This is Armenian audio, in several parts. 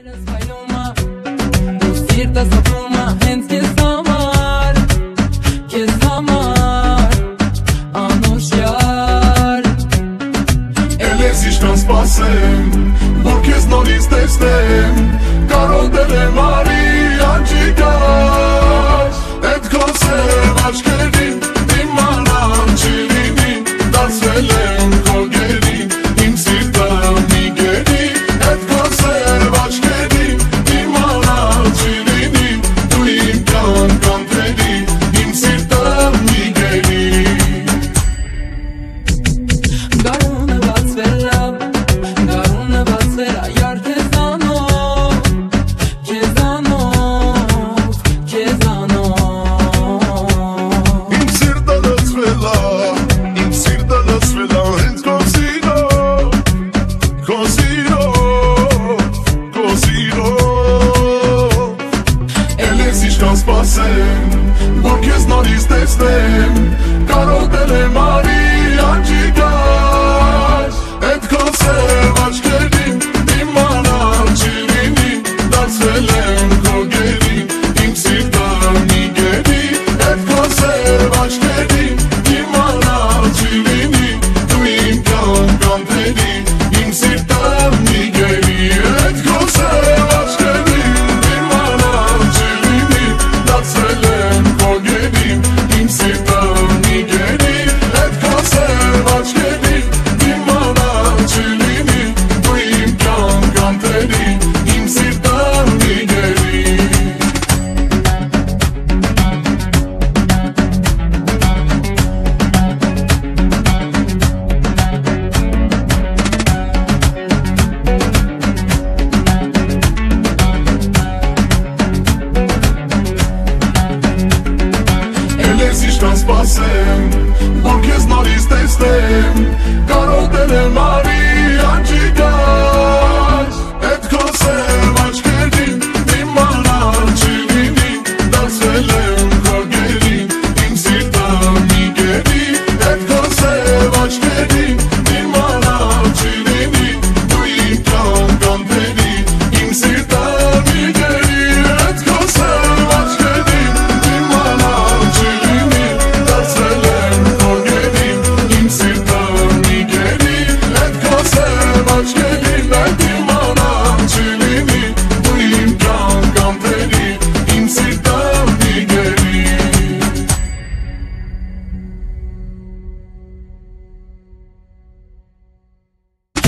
Երես հայնում է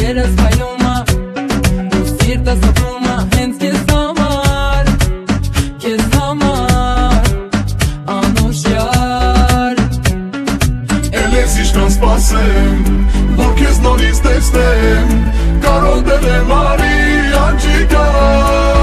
երես հայնում ա Ու սիրտը սպրում ա հենց կեզ համար Կեզ համար անուշ յար Էլ ես իշտան սպասեմ Որ կեզ նորից տեսնեմ Կարոտ էլ եմ արի անջիկար